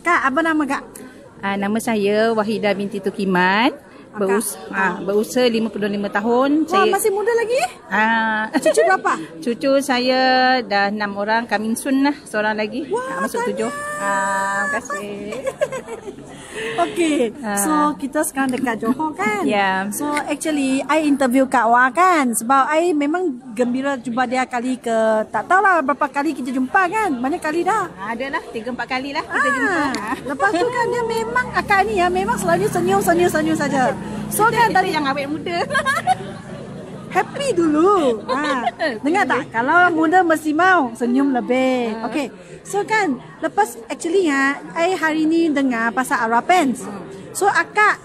Kak, apa nama kak? Uh, nama saya Wahida binti Tukiman. Berus ha, berusia 55 tahun. Wah, saya, masih muda lagi? Uh, cucu berapa? Cucu saya dah 6 orang. Coming soon lah. Seorang lagi. Wah, uh, masuk tujuh. Uh, terima kasih. Okay, so kita sekarang dekat Johor kan? Yeah. So actually, I interview Kak Wah kan? Sebab I memang gembira jumpa dia kali ke, tak tahulah berapa kali kita jumpa kan? Banyak kali dah? Adalah, tiga empat kali lah kita ah. jumpa. Lepas tu kan dia memang, akak ni ya, memang selalu senyum, senyum, senyum saja. So kan dari yang awet muda. Happy dulu. Ha. Dengar tak? Kalau muda mesti mau senyum lebih. Ha. Okay. So kan, lepas actually ya, I hari ni dengar pasal Arapens. So akak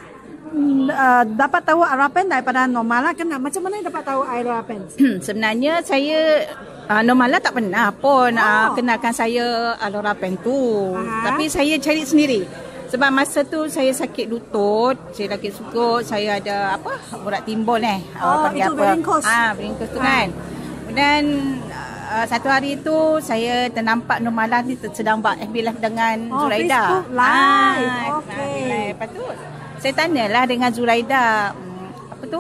uh, dapat tahu Arapen daripada Normala kan? Macam mana dapat tahu Arapens? Sebenarnya saya uh, Normala tak pernah pun oh. uh, kenalkan saya Arapen tu. Aha. Tapi saya cari sendiri. Sebab masa tu saya sakit lutut, saya sakit sukut, saya ada apa? Urat timbul eh. Oh, itu apa? Beringkos. Ah, beringkos tu ha. kan. Dan uh, satu hari tu saya ternampak Nurmala ni sedang buat FB live dengan oh, Zuraida. Facebook live. Ah, okay. Lepas tu saya tanyalah dengan Zuraida, hmm, apa tu?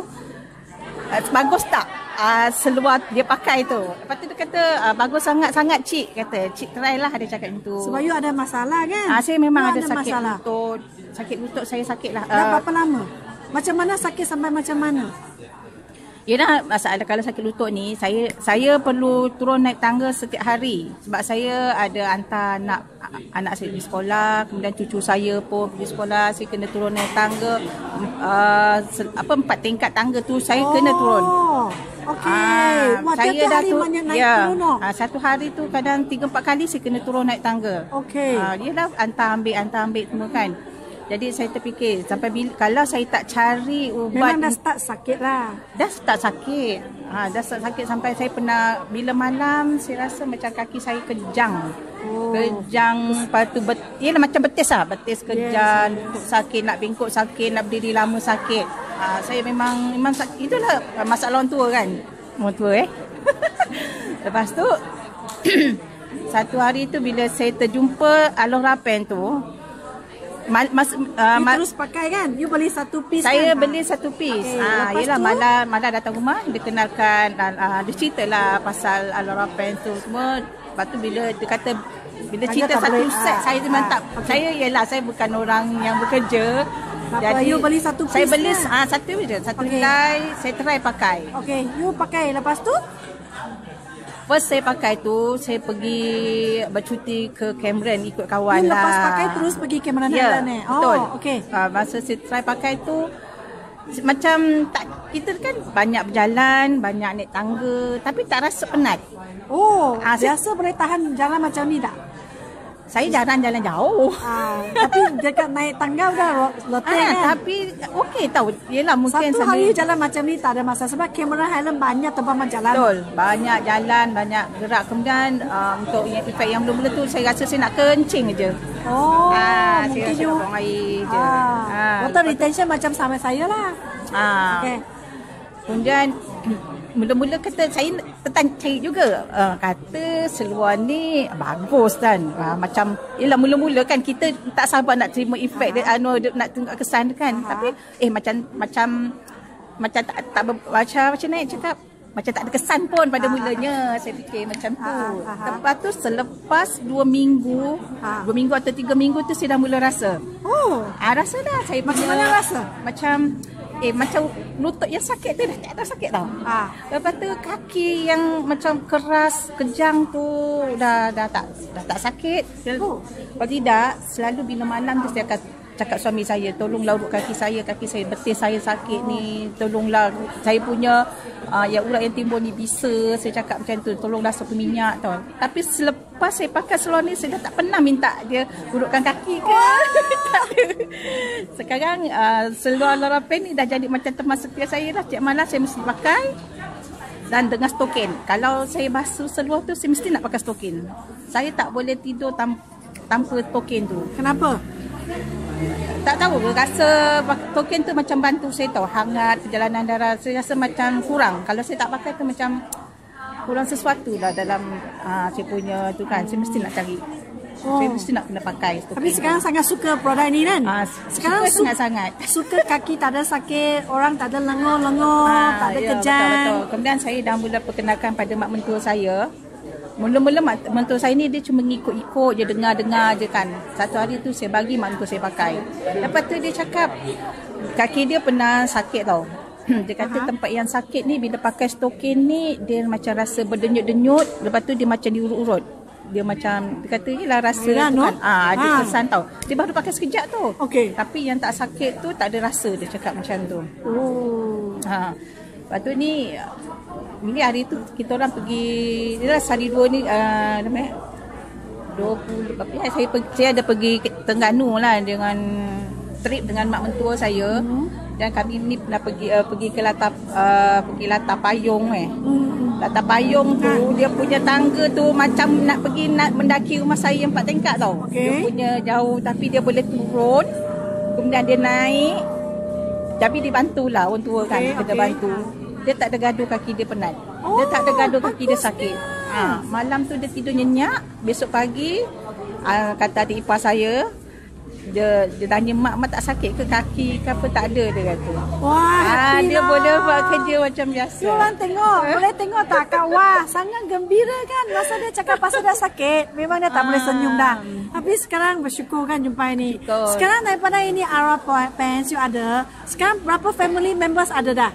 Uh, bagus tak uh, seluar dia pakai tu. Lepas tu dia kata uh, bagus sangat-sangat cik kata. Cik try lah dia cakap itu. Sebab you ada masalah kan? Ah uh, saya memang ada, ada sakit masalah. lutut. Sakit lutut saya sakit lah. Dah uh, berapa lama? Macam mana sakit sampai macam mana? Yalah masalah kalau sakit lutut ni saya saya perlu turun naik tangga setiap hari sebab saya ada hantar anak anak saya di sekolah kemudian cucu saya pun pergi sekolah saya kena turun naik tangga uh, apa empat tingkat tangga tu saya oh. kena turun. Okey. Ah, saya dah tu ya. Ah, satu hari tu kadang tiga empat kali saya kena turun naik tangga. Okey. Ah, dia dah hantar ambil hantar ambil semua kan. Jadi saya terfikir sampai bila, kalau saya tak cari ubat Memang dah start sakit lah. Dah start sakit. Ha, dah start sakit sampai saya pernah bila malam saya rasa macam kaki saya kejang. Oh. Kejang lepas tu bet, ialah macam betis lah. Betis kejang, yes. sakit, nak bingkuk sakit, nak berdiri lama sakit. Ha, saya memang memang sakit. Itulah masalah orang tua kan. Orang tua eh. Lepas tu satu hari tu bila saya terjumpa Aloh Rapen tu Mal, mas, uh, you terus pakai kan? You beli satu piece saya kan? beli satu piece. Okay. Ah, yelah, tu? malah, malah datang rumah, dia kenalkan, uh, dia cerita lah pasal Alora Pen tu semua. Lepas tu bila dia kata, bila cerita satu boleh, set, ah, saya memang ah, tak. Okay. Saya, yelah, saya bukan orang yang bekerja. Jadi, you beli satu piece Saya beli kan? ah, satu je, satu okay. helai, saya try pakai. Okay, you pakai. Lepas tu? First saya pakai tu, saya pergi bercuti ke Cameron ikut kawan you lah. lepas pakai terus pergi Cameron yeah, Island eh? Oh, betul. okay. Uh, masa saya try pakai tu, macam tak kita kan banyak berjalan, banyak naik tangga, tapi tak rasa penat. Oh, uh, biasa boleh tahan jalan macam ni tak? Saya jarang jalan jauh. Ah, tapi dekat naik tangga dah letih ah, kan. Tapi okey tahu. Yalah mungkin Satu hari jalan macam ni tak ada masalah sebab Cameron Highland banyak tempat jalan. Betul. Banyak jalan, banyak gerak. Kemudian uh, untuk yang efek yang mula-mula tu saya rasa saya nak kencing je. Oh, ah, mungkin you. air je. Ah, ah, water retention macam sama saya lah. Ah. Okay. Kemudian mula-mula kata saya tertancik juga uh, kata seluar ni bagus kan uh, macam ialah mula-mula kan kita tak sabar nak terima efek dia anu nak tengok kesan kan uh-huh. tapi eh macam macam macam tak tak macam macam naik cakap macam tak ada kesan pun pada uh-huh. mulanya saya fikir macam tu uh-huh. lepas tu selepas dua minggu uh-huh. dua minggu atau tiga minggu tu saya dah mula rasa oh uh, rasa dah saya macam mana rasa macam Eh macam lutut yang sakit tu dah tak ada sakit tau. Ha. Lepas tu kaki yang macam keras, kejang tu dah dah tak dah tak sakit. Oh. Kalau tidak, selalu bila malam tu saya akan cakap suami saya tolonglah urut kaki saya kaki saya betis saya sakit ni tolonglah. Saya punya uh, yang urat yang timbul ni bisa. Saya cakap macam tu tolonglah sapu minyak tau. Tapi selepas saya pakai seluar ni saya dah tak pernah minta dia urutkan kaki ke. Sekarang uh, seluar Laura Pen ni dah jadi macam teman setia saya lah. Tiap malam saya mesti pakai dan dengan stokin. Kalau saya basuh seluar tu saya mesti nak pakai stokin. Saya tak boleh tidur tanpa tanpa token tu. Kenapa? Tak tahu rasa token tu macam bantu saya tahu hangat perjalanan darah saya rasa macam kurang kalau saya tak pakai tu macam kurang sesuatu lah dalam uh, saya punya tu kan saya mesti nak cari Oh. Saya mesti nak kena pakai. Tapi sekarang sangat suka produk ni kan? Ah, sekarang suka sangat-sangat. Suka kaki tak ada sakit, orang tak ada lengur-lengur, ah, tak ada ya, kejang. Betul, betul. Kemudian saya dah mula perkenalkan pada mak mentua saya. Mula-mula mentua saya ni dia cuma ngikut-ikut je dengar-dengar je kan. Satu hari tu saya bagi mak mentua saya pakai. Lepas tu dia cakap kaki dia pernah sakit tau. dia kata uh-huh. tempat yang sakit ni bila pakai stokin ni dia macam rasa berdenyut-denyut lepas tu dia macam diurut-urut dia macam dia kata lah rasa ya, tu no? kan ah ada ha. kesan tau dia baru pakai sekejap tu okay. tapi yang tak sakit tu tak ada rasa dia cakap macam tu oh ha lepas tu ni ni hari tu kita orang pergi dia lah hari dua ni uh, nama 20 tapi saya pergi, saya ada pergi ke Tengganu lah dengan trip dengan mak mentua saya hmm dan kami ni pernah pergi uh, pergi ke latar uh, pergi latar payung eh. Hmm. Latar payung tu ha. dia punya tangga tu macam nak pergi nak mendaki rumah saya empat tingkat tau. Okay. Dia punya jauh tapi dia boleh turun. Kemudian dia naik. Tapi dibantulah orang tua kan okay. kita okay. bantu. Dia tak ada gaduh kaki dia penat. Oh, dia tak ada gaduh kaki dia sakit. Ha, malam tu dia tidur nyenyak. Besok pagi uh, kata adik ipar saya dia dia tanya mak mak tak sakit ke kaki ke apa tak ada dia kata. Wah, ah, dia lah. boleh buat kerja macam biasa. Orang tengok, boleh tengok tak kak wah, sangat gembira kan masa dia cakap pasal dia sakit. Memang dia tak ah. boleh senyum dah. Tapi sekarang bersyukur kan jumpa ini. Betul. Sekarang daripada ini Arab Pension ada, sekarang berapa family members ada dah?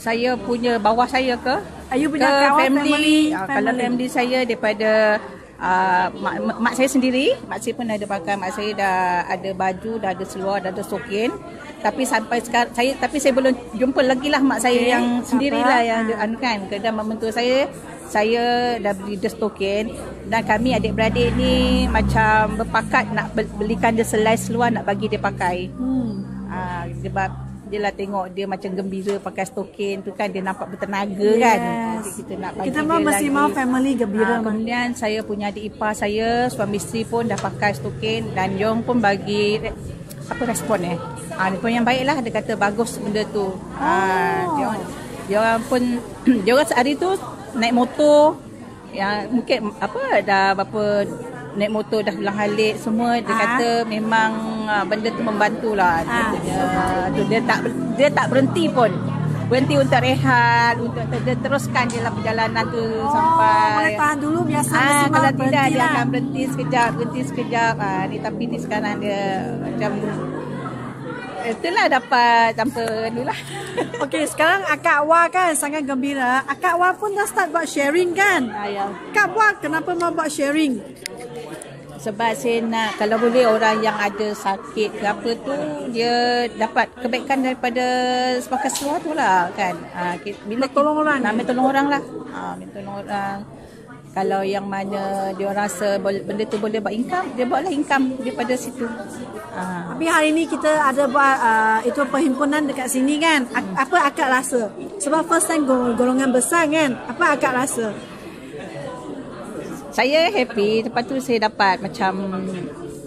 Saya punya bawah saya ke? Ayu punya ke family, family, ah, family. Kalau family saya daripada uh, mak, mak saya sendiri, mak saya pun ada pakai, mak saya dah ada baju, dah ada seluar, dah ada sokin. Tapi sampai sekarang saya tapi saya belum jumpa lagi lah mak saya okay. yang sendirilah yang anu kan. Kedai mak mentua saya saya dah beli the token dan kami adik-beradik ni macam berpakat nak belikan dia selai seluar nak bagi dia pakai. Hmm. Uh, sebab dia lah tengok dia macam gembira pakai stokin tu kan dia nampak bertenaga yes. kan Jadi kita nak bagi kita dia mesti mau family gembira ha, kemudian saya punya adik ipar saya suami isteri pun dah pakai stokin dan Yong pun bagi apa respon eh ha, dia pun yang baik lah dia kata bagus benda tu ha, oh. dia, dia orang pun dia orang sehari tu naik motor yang mungkin apa dah berapa naik motor dah ulang halik semua dia ha? kata memang uh, benda tu membantulah ha. dia, dia, dia tak dia tak berhenti pun berhenti untuk rehat untuk dia teruskan je lah perjalanan tu oh, sampai boleh tahan dulu biasa ha, kalau tidak dia lah. akan berhenti sekejap berhenti sekejap ha, ni tapi ni sekarang dia macam Itulah dapat tanpa ni lah. Okey, sekarang Akak Wah kan sangat gembira. Akak Wah pun dah start buat sharing kan? Ah, ya. Kak Wah kenapa mau buat sharing? Sebab saya nak kalau boleh orang yang ada sakit ke apa tu dia dapat kebaikan daripada sepakat seluar tu lah kan. Ha, bila tolong orang. Nak tolong orang lah. Ha, tolong orang. Kalau yang mana dia rasa benda tu boleh buat income, dia buatlah income daripada situ. Ha. Tapi hari ni kita ada buat uh, itu perhimpunan dekat sini kan. Hmm. Apa akak rasa? Sebab first time golongan besar kan. Apa akak rasa? Saya happy lepas tu saya dapat macam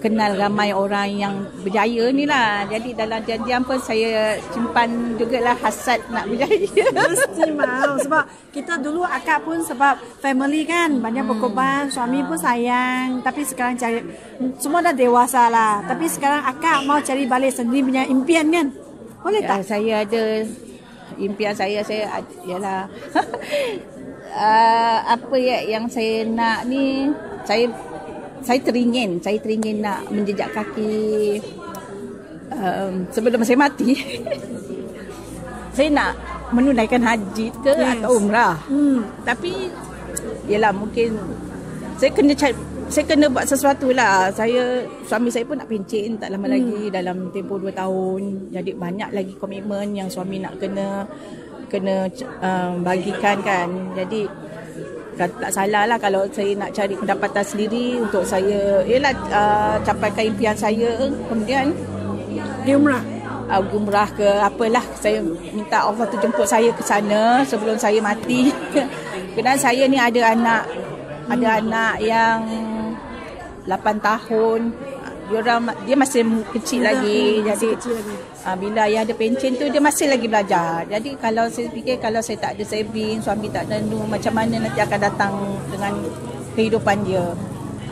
kenal ramai orang yang berjaya ni lah. Jadi dalam janjian pun saya simpan jugalah hasad nak berjaya. Mesti mau. Sebab kita dulu akak pun sebab family kan. Banyak hmm. berkorban. Suami pun sayang. Tapi sekarang cari. Semua dah dewasa lah. Tapi sekarang akak mau cari balik sendiri punya impian kan? Boleh ya, tak? Saya ada impian saya. Saya ialah uh, apa ya yang saya nak ni saya saya teringin saya teringin nak menjejak kaki um, sebelum saya mati saya nak menunaikan haji ke yes. atau umrah hmm. tapi yalah mungkin saya kena cari saya kena buat sesuatu lah. Saya, suami saya pun nak pencin tak lama hmm. lagi dalam tempoh 2 tahun. Jadi banyak lagi komitmen yang suami nak kena kena um, bagikan kan. Jadi tak salah lah kalau saya nak cari pendapatan sendiri untuk saya. Ialah uh, capaikan impian saya. Kemudian di umrah? uh, umrah ke apalah saya minta Allah tu jemput saya ke sana sebelum saya mati. Kerana saya ni ada anak. Hmm. ada anak yang 8 tahun. Dia orang dia masih kecil lagi. jadi kecil lagi. Uh, bila ayah ada pencen tu dia masih lagi belajar. Jadi kalau saya fikir kalau saya tak ada saving suami tak nu macam mana nanti akan datang dengan kehidupan dia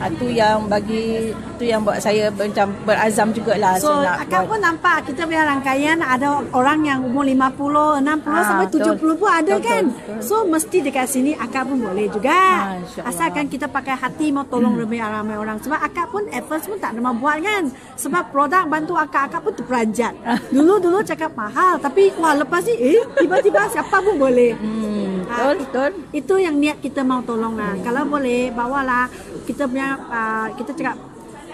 Ha, tu yang bagi tu yang buat saya macam berazam jugalah So, saya nak akak pun nampak kita punya rangkaian ada orang yang umur 50, 60 Ah, sampai 70 betul. pun ada Betul, kan. betul. So, mesti dekat sini akak pun boleh juga. Ah, insyaAllah. Asalkan kita pakai hati mau tolong lebih ramai orang. Sebab akak pun at first pun tak mau buat kan. Sebab produk bantu akak, akak pun terperanjat. Dulu-dulu cakap mahal. Tapi wah lepas ni eh tiba-tiba siapa pun boleh. Hmm, Ah, betul, betul. Itu yang niat kita mau tolong lah. Kalau boleh, bawalah kita punya, uh, kita cakap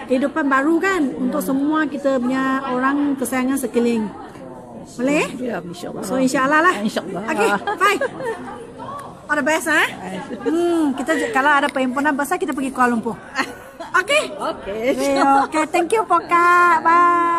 kehidupan baru kan untuk semua kita punya orang kesayangan sekeliling. Boleh? Ya, insyaAllah. So insyaAllah lah. InsyaAllah. Okay, bye. All the best eh. Hmm, kita kalau ada perhimpunan besar kita pergi Kuala Lumpur. Okay. Okay. Okay, okay. Thank you Poka. Bye.